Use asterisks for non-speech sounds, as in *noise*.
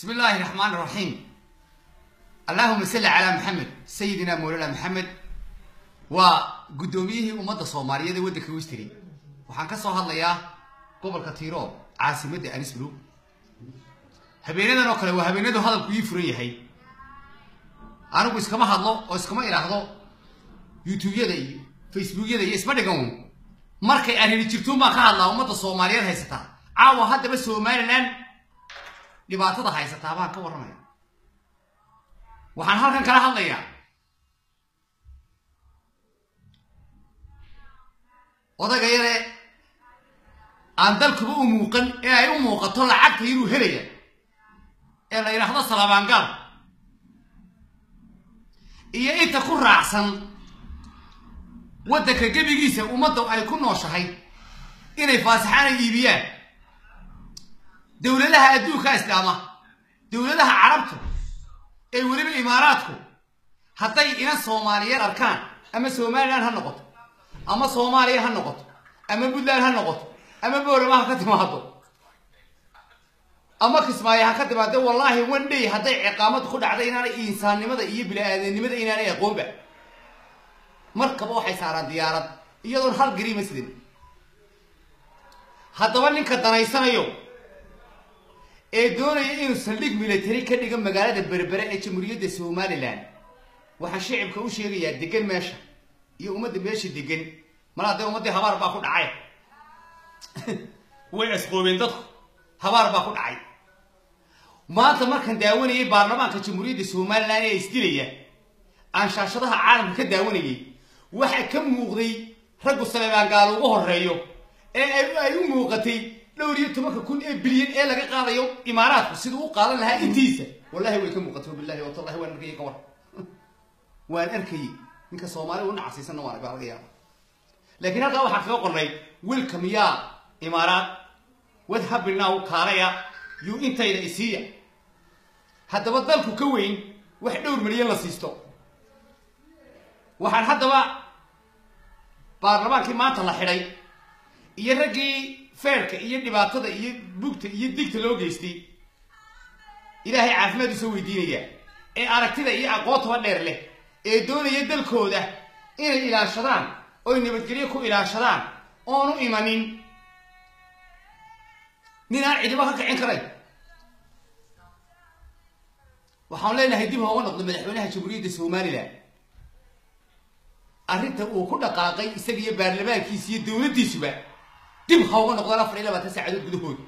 بسم الله الرحمن الرحيم اللهم صل على محمد سيدنا مولانا محمد وقدوميه أمة الصومالية ودك ويستري waxaan ka soo hadlayaa gobolka tiiro caasimadda anisbro habeenadan oo kale waa habeenadu hadalku ii furan yahay anigu iskama hadlo oo iskama idhaahdo youtubeyada iyo facebookyada iyo isma dhigan un markay arrini jirtuun baan ka hadlaa ummadda soomaaliyeed haysataa caawa haddaba somalilan dhibaatada haysataa baan ka warramaya waxaan halkan kala hadlayaa. Odaga yare aan dalkuba u muuqan ee ay u muuqato lacagta inuu helaya ee la yidhaahdo salabaangaal iyo inta ku raacsan waddanka gebigiisa ummadda ay ku nooshahay inay faasixaana iibiyaan dowladaha adduunka islaama dowladaha carabtu ee weliba imaaraadku hadday inan soomaaliyeed arkaan ama somalilan ha noqoto ama soomaaliya ha noqoto ama puntland ha noqoto ama boorama ha ka timaado ama kismaayo ha ka timaado wallaahi one day hadday ciqaamad ku dhacda inaanay insaannimada iyo bini-aadanimada inaanay aqoonba markaba waxay saaraan diyaarad iyadoon hal gariima sidin. Haddaba ninka danaysanayo ee doonaya inuu saldhig military ka dhigo magaalada berbere ee jamhuuriyadda somalilan waxaan shicibka u sheegayaa degan meesha iyo ummadda meesha degan. Malaa dee ummaddii habaar baa ku dhacay. Way asqoobeen dadku. Habaar baa ku dhacay. Maanta markaan daawanayay baarlamaanka jamhuuriyadda somalilan ee isdilaya aan shaashadaha caalamka ka daawanayay waxa ka muuqday raggu saleebaan ugu horeeyo ee ay u muuqatay dhowr iyo tobanka kun ee bilyan ee laga qaadayo imaaraadku siduu u qaadan lahaa intiisa. Wallahi way ka muuqatay billahi watallahi waan arkayay ka *laughs* waan arkayay. Ninka soomaali u nacasiisanna waan laga yaaba laakiin halkaa waxaa kaga qornay welcome yaa imaaraad. Happen now kaalaya. Yuu intayda isiiya haddaba dalku ka weyn wax dhowr milyan la siisto. Waxaan haddaba baarlamaankii maanta la xidhay iyo raggii feerka iyo dhibaatada iyo bugta iyo digta loo geystay ilaahay caafimaad u soo weydiinaya ee aragtida iyo aqoontaba dheer leh ee doonaya dalkooda inay ilaashadaan oy nabadgelyo ku ilaashadaan oonu imanin. Nin aan cidibo ka kicin karayn waxaan leenahay dib hooga noqdo madaxweynaha jamhuuriyadda somalilan arrinta uu ku dhaqaaqay isaga iyo baarlamaankiisa iyo dowladdiisuba dib hooga noqdaan afar iyo labaatan saacadood gudahooda